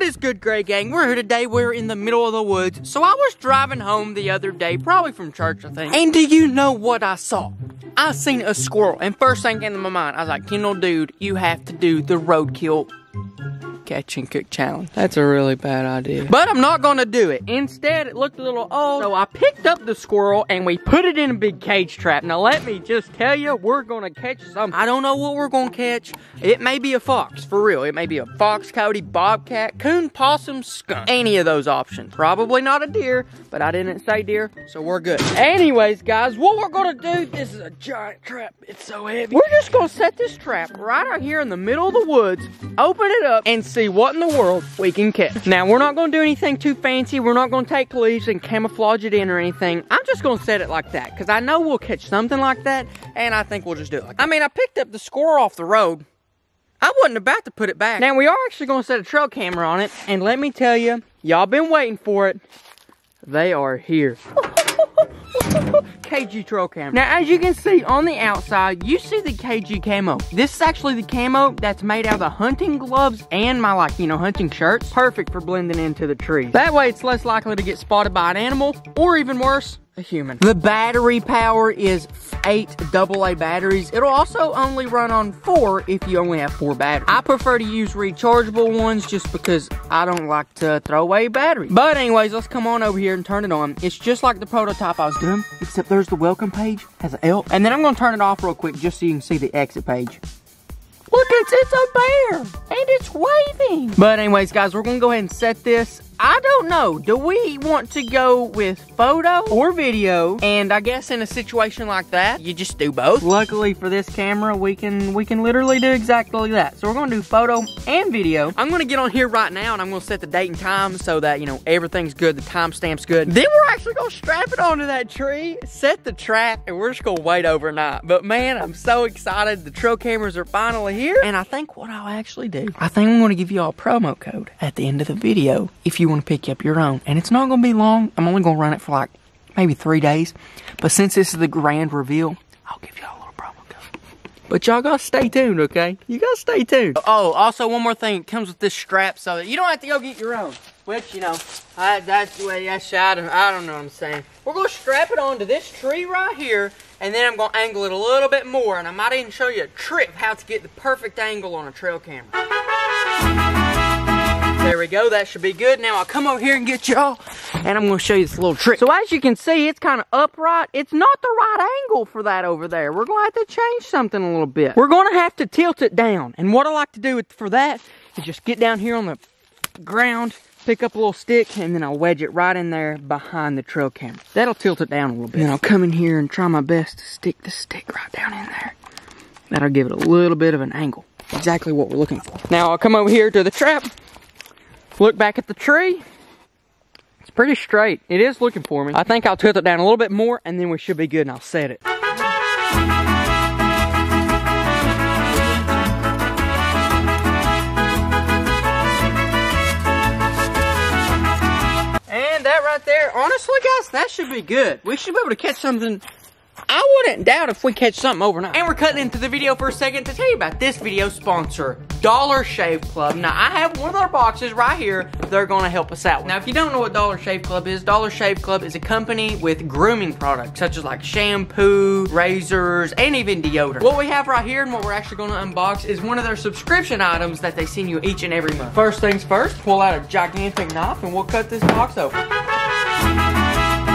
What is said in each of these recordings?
What is good, Gray Gang? We're here today. We're in the middle of the woods. So I was driving home the other day, probably from church, I think. And do you know what I saw? I seen a squirrel, and first thing came to my mind, I was like, Kendall, dude, you have to do the roadkill catch and cook challenge. That's a really bad idea. But I'm not gonna do it. Instead, it looked a little old, so I picked up the squirrel and we put it in a big cage trap. Now let me just tell you, we're gonna catch some. I don't know what we're gonna catch. It may be a fox, for real. It may be a fox, coyote, bobcat, coon, possum, skunk. Any of those options. Probably not a deer, but I didn't say deer, so we're good. Anyways, guys, what we're gonna do, this is a giant trap. It's so heavy. We're just gonna set this trap right out here in the middle of the woods, open it up, and see what in the world we can catch. Now, we're not gonna do anything too fancy. We're not gonna take leaves and camouflage it in or anything. I'm just gonna set it like that, because I know we'll catch something like that, and I think we'll just do it like I mean, I picked up the squirrel off the road. I wasn't about to put it back. Now, we are actually gonna set a trail camera on it, and let me tell you, y'all been waiting for it. They are here. KG trail camo. Now, as you can see on the outside, you see the KG camo. This is actually the camo that's made out of the hunting gloves and my, like, you know, hunting shirts. Perfect for blending into the tree. That way, it's less likely to get spotted by an animal, or even worse, a human. The battery power is eight AA batteries. It'll also only run on four if you only have four batteries. I prefer to use rechargeable ones just because I don't like to throw away batteries. But anyways, let's come on over here and turn it on. It's just like the prototype I was doing, except there's the welcome page, has an L. And then I'm gonna turn it off real quick just so you can see the exit page. Look, it's, it's a bear, and it's waving. But anyways, guys, we're gonna go ahead and set this. I don't know, do we want to go with photo or video? And I guess in a situation like that, you just do both. Luckily for this camera, we can we can literally do exactly that. So we're gonna do photo and video. I'm gonna get on here right now and I'm gonna set the date and time so that, you know, everything's good, the timestamp's good. Then we're actually gonna strap it onto that tree, set the trap, and we're just gonna wait overnight. But man, I'm so excited. The trail cameras are finally here. And I think what I'll actually do, I think I'm gonna give you all a promo code at the end of the video if you want to pick up your own. And it's not going to be long. I'm only going to run it for like maybe three days. But since this is the grand reveal, I'll give y'all a little promo code. But y'all gotta stay tuned, okay? You gotta stay tuned. Oh, also one more thing. It comes with this strap so that you don't have to go get your own. Which, you know, I, that's the way, that's, I don't, I don't know what I'm saying. We're gonna strap it onto this tree right here and then I'm gonna angle it a little bit more and I might even show you a trick of how to get the perfect angle on a trail camera. There we go, that should be good. Now I'll come over here and get y'all, and I'm gonna show you this little trick. So as you can see, it's kind of upright. It's not the right angle for that over there. We're gonna have to change something a little bit. We're gonna have to tilt it down. And what I like to do for that is just get down here on the ground, pick up a little stick, and then I'll wedge it right in there behind the trail camera. That'll tilt it down a little bit. And then I'll come in here and try my best to stick the stick right down in there. That'll give it a little bit of an angle. Exactly what we're looking for. Now I'll come over here to the trap, Look back at the tree. It's pretty straight. It is looking for me. I think I'll tilt it down a little bit more and then we should be good and I'll set it. And that right there, honestly guys, that should be good. We should be able to catch something I wouldn't doubt if we catch something overnight. And we're cutting into the video for a second to tell you about this video sponsor, Dollar Shave Club. Now, I have one of their boxes right here. They're going to help us out. Now, if you don't know what Dollar Shave Club is, Dollar Shave Club is a company with grooming products, such as like shampoo, razors, and even deodorant. What we have right here and what we're actually going to unbox is one of their subscription items that they send you each and every month. First things first, pull out a gigantic knife and we'll cut this box open.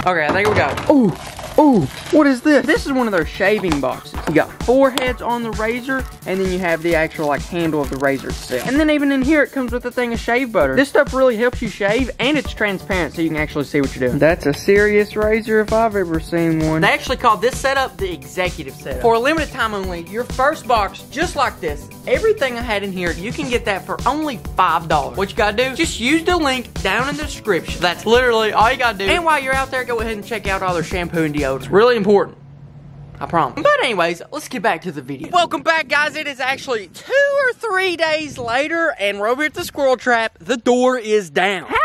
Okay, I think we got it. Ooh. Ooh, what is this? This is one of their shaving boxes. You got four heads on the razor, and then you have the actual like handle of the razor itself. And then even in here, it comes with a thing of shave butter. This stuff really helps you shave, and it's transparent, so you can actually see what you're doing. That's a serious razor if I've ever seen one. They actually call this setup the executive setup. For a limited time only, your first box, just like this, everything I had in here, you can get that for only $5. What you gotta do, just use the link down in the description. That's literally all you gotta do. And while you're out there, go ahead and check out all their shampoo and deodorant. It's really important. I promise. But anyways, let's get back to the video. Welcome back, guys. It is actually two or three days later, and we're over at the squirrel trap. The door is down. However,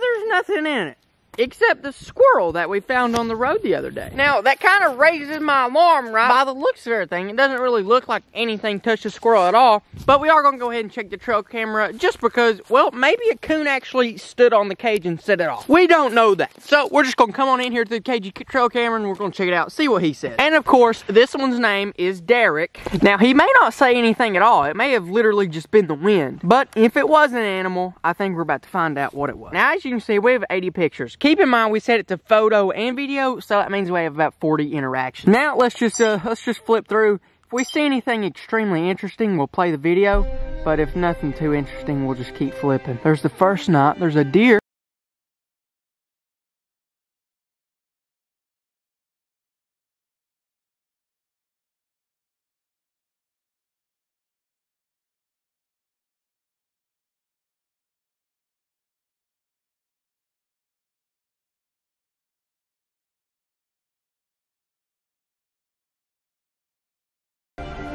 there's nothing in it. Except the squirrel that we found on the road the other day. Now, that kind of raises my alarm, right? By the looks of everything, it doesn't really look like anything touched the squirrel at all, but we are going to go ahead and check the trail camera just because, well, maybe a coon actually stood on the cage and set it off. We don't know that. So, we're just going to come on in here to the KG trail camera and we're going to check it out, see what he says. And of course, this one's name is Derek. Now, he may not say anything at all. It may have literally just been the wind. But if it was an animal, I think we're about to find out what it was. Now, as you can see, we have 80 pictures. Keep in mind, we set it to photo and video, so that means we have about 40 interactions. Now, let's just, uh, let's just flip through. If we see anything extremely interesting, we'll play the video. But if nothing too interesting, we'll just keep flipping. There's the first knot. There's a deer.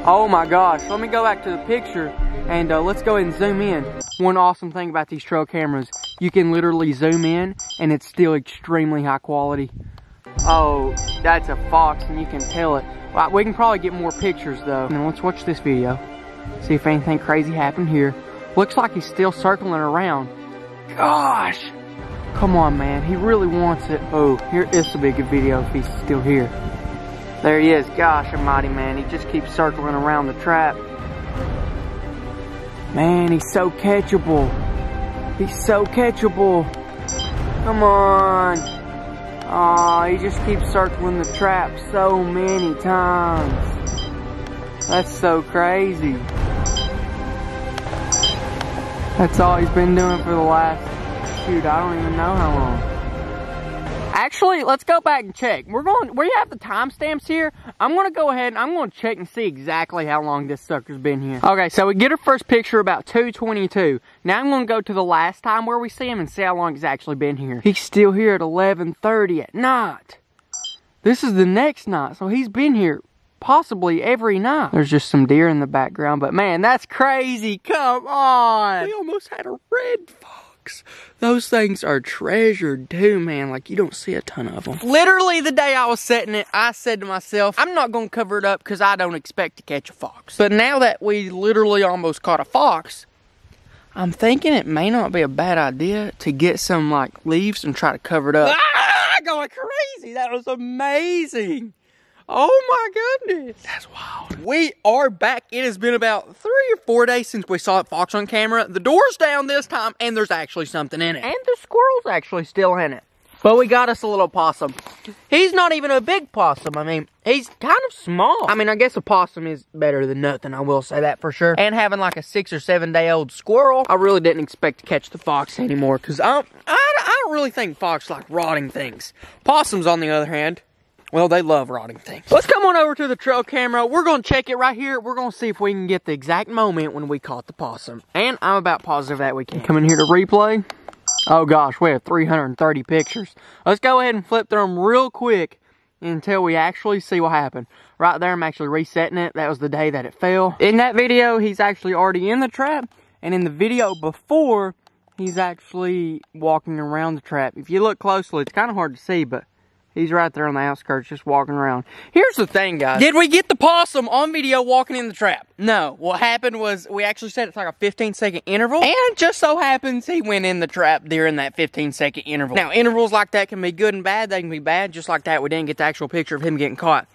Oh my gosh, let me go back to the picture and uh, let's go ahead and zoom in. One awesome thing about these trail cameras, you can literally zoom in and it's still extremely high quality. Oh, that's a fox and you can tell it. We can probably get more pictures though. And let's watch this video. See if anything crazy happened here. Looks like he's still circling around. Gosh! Come on, man. He really wants it. Oh, here, this will be a good video if he's still here. There he is. Gosh almighty, man. He just keeps circling around the trap. Man, he's so catchable. He's so catchable. Come on. Aw, oh, he just keeps circling the trap so many times. That's so crazy. That's all he's been doing for the last, shoot, I don't even know how long. Actually, let's go back and check. We're going, we have the timestamps here. I'm going to go ahead and I'm going to check and see exactly how long this sucker's been here. Okay, so we get our first picture about 222. Now I'm going to go to the last time where we see him and see how long he's actually been here. He's still here at 11.30 at night. This is the next night, so he's been here possibly every night. There's just some deer in the background, but man, that's crazy. Come on. We almost had a red fox. Those things are treasured too, man. Like you don't see a ton of them. Literally the day I was setting it, I said to myself, I'm not going to cover it up because I don't expect to catch a fox. But now that we literally almost caught a fox, I'm thinking it may not be a bad idea to get some like leaves and try to cover it up. Ah, going crazy. That was amazing. Oh my goodness. That's wild. We are back. It has been about three or four days since we saw that fox on camera. The door's down this time and there's actually something in it. And the squirrel's actually still in it. But we got us a little possum. He's not even a big possum. I mean, he's kind of small. I mean, I guess a possum is better than nothing. I will say that for sure. And having like a six or seven day old squirrel, I really didn't expect to catch the fox anymore. Because I, um, I, I don't really think fox like rotting things. Possums, on the other hand, well, they love rotting things. Let's come on over to the trail camera. We're going to check it right here. We're going to see if we can get the exact moment when we caught the possum. And I'm about positive that we can. Coming here to replay. Oh gosh, we have 330 pictures. Let's go ahead and flip through them real quick until we actually see what happened. Right there, I'm actually resetting it. That was the day that it fell. In that video, he's actually already in the trap. And in the video before, he's actually walking around the trap. If you look closely, it's kind of hard to see, but He's right there on the outskirts just walking around. Here's the thing, guys. Did we get the possum on video walking in the trap? No. What happened was we actually said it's like a 15 second interval. And just so happens he went in the trap during that 15 second interval. Now, intervals like that can be good and bad. They can be bad. Just like that, we didn't get the actual picture of him getting caught.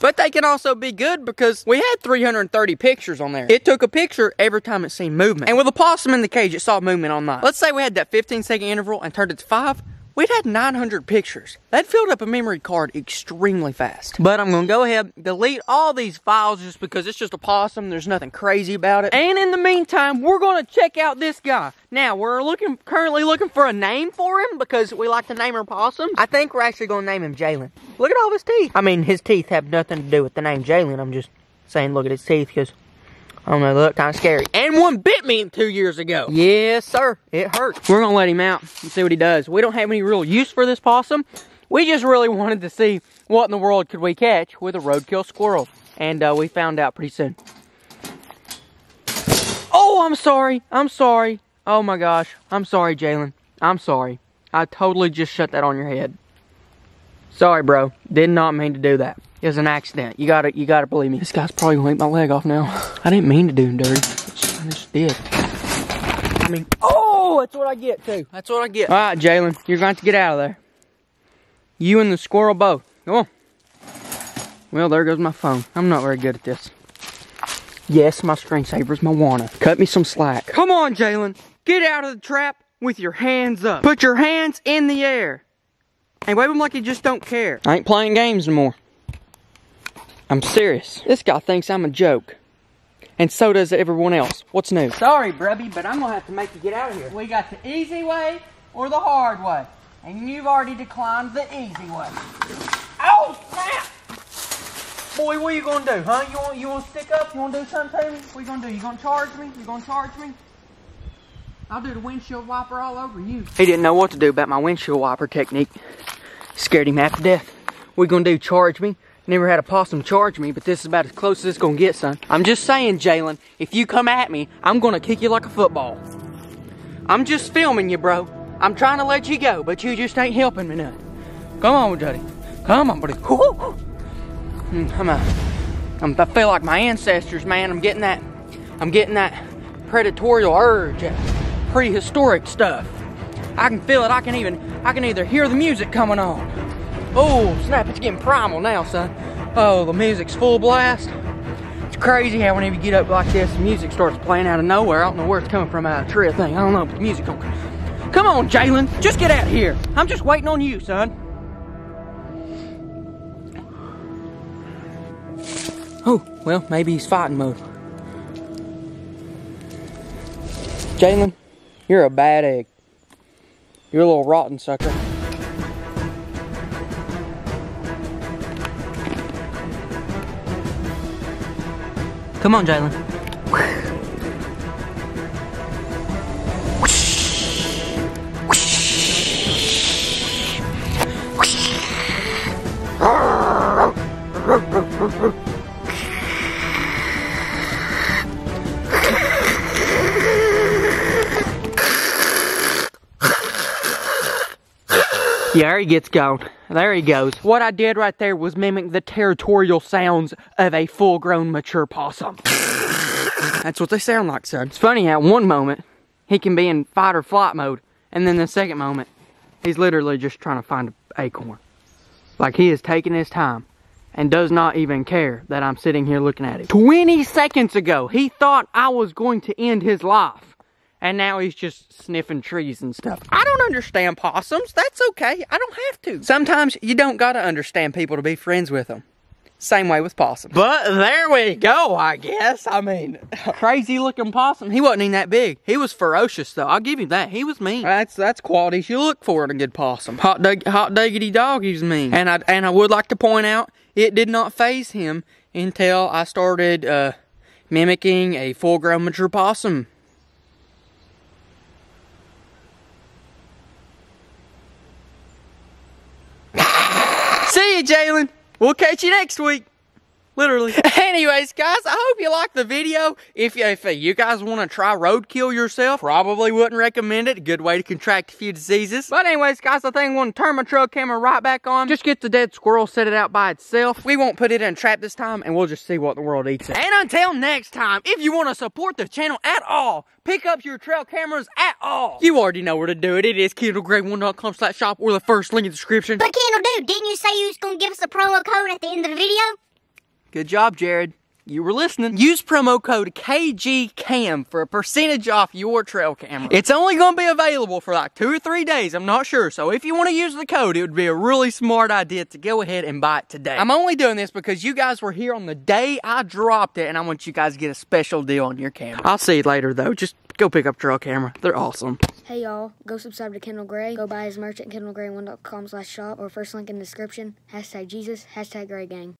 But they can also be good because we had 330 pictures on there. It took a picture every time it seen movement. And with a possum in the cage, it saw movement on that. Let's say we had that 15 second interval and turned it to five. We'd had 900 pictures. That filled up a memory card extremely fast. But I'm going to go ahead, delete all these files just because it's just a possum. There's nothing crazy about it. And in the meantime, we're going to check out this guy. Now, we're looking currently looking for a name for him because we like to name our possums. I think we're actually going to name him Jalen. Look at all his teeth. I mean, his teeth have nothing to do with the name Jalen. I'm just saying look at his teeth because I don't know, they look kind of scary. And one bit me two years ago. Yes, sir. It hurt. We're going to let him out and see what he does. We don't have any real use for this possum. We just really wanted to see what in the world could we catch with a roadkill squirrel. And uh, we found out pretty soon. Oh, I'm sorry. I'm sorry. Oh my gosh. I'm sorry, Jalen. I'm sorry. I totally just shut that on your head. Sorry, bro. Did not mean to do that. It was an accident. You gotta, you gotta believe me. This guy's probably gonna eat my leg off now. I didn't mean to do him dirty. I just did. I mean, oh, that's what I get too. That's what I get. All right, Jalen, you're going to get out of there. You and the squirrel both. Come on. Well, there goes my phone. I'm not very good at this. Yes, my screensaver's Moana. Cut me some slack. Come on, Jalen. Get out of the trap with your hands up. Put your hands in the air. And wave them like you just don't care. I ain't playing games no more. I'm serious. This guy thinks I'm a joke. And so does everyone else. What's new? Sorry, Brubby, but I'm gonna have to make you get out of here. We got the easy way or the hard way. And you've already declined the easy way. Oh, snap! Boy, what are you gonna do, huh? You want you want to stick up? You want to do something to me? What you gonna do? You gonna charge me? You gonna charge me? I'll do the windshield wiper all over you. He didn't know what to do about my windshield wiper technique. Scared him half to death. You gonna do? Charge me? Never had a possum charge me, but this is about as close as it's gonna get, son. I'm just saying, Jalen, if you come at me, I'm gonna kick you like a football. I'm just filming you, bro. I'm trying to let you go, but you just ain't helping me none. Come on, buddy. Come on, buddy. Mm, I'm, a, I'm, I feel like my ancestors, man. I'm getting that, I'm getting that predatorial urge, prehistoric stuff. I can feel it. I can even, I can either hear the music coming on. Oh, snap, it's getting primal now, son. Oh, the music's full blast. It's crazy how whenever you get up like this, the music starts playing out of nowhere. I don't know where it's coming from out of the tree thing. I don't know, but the music come. Come on, Jalen, just get out here. I'm just waiting on you, son. Oh, well, maybe he's fighting mode. Jalen, you're a bad egg. You're a little rotten sucker. Come on, Jalen. Yeah, there he gets going. There he goes. What I did right there was mimic the territorial sounds of a full-grown mature possum. That's what they sound like, son. It's funny how one moment he can be in fight or flight mode, and then the second moment he's literally just trying to find an acorn. Like he is taking his time and does not even care that I'm sitting here looking at him. 20 seconds ago, he thought I was going to end his life and now he's just sniffing trees and stuff. I don't understand possums. That's okay. I don't have to. Sometimes you don't gotta understand people to be friends with them. Same way with possums. But there we go, I guess. I mean, crazy looking possum. He wasn't even that big. He was ferocious though. I'll give him that. He was mean. That's that's qualities you look for in a good possum. Hot dog, hot diggity dog, he's mean. And I and I would like to point out, it did not phase him until I started uh, mimicking a full-grown mature possum. See you, Jalen. We'll catch you next week. Literally. Anyways, guys, I hope you liked the video. If, if you guys want to try roadkill yourself, probably wouldn't recommend it. A good way to contract a few diseases. But anyways, guys, I think I'm going to turn my trail camera right back on. Just get the dead squirrel, set it out by itself. We won't put it in a trap this time, and we'll just see what the world eats it. And until next time, if you want to support the channel at all, pick up your trail cameras at all. You already know where to do it. It is kendallgray1.com slash shop or the first link in the description. But Kendall, dude, didn't you say you was going to give us a promo code at the end of the video? Good job, Jared. You were listening. Use promo code KGCAM for a percentage off your trail camera. It's only going to be available for like two or three days. I'm not sure. So if you want to use the code, it would be a really smart idea to go ahead and buy it today. I'm only doing this because you guys were here on the day I dropped it and I want you guys to get a special deal on your camera. I'll see you later though. Just go pick up trail camera. They're awesome. Hey y'all, go subscribe to Kendall Gray. Go buy his merch at kendallgray1.com slash shop or first link in the description. Hashtag Jesus, hashtag Gray Gang.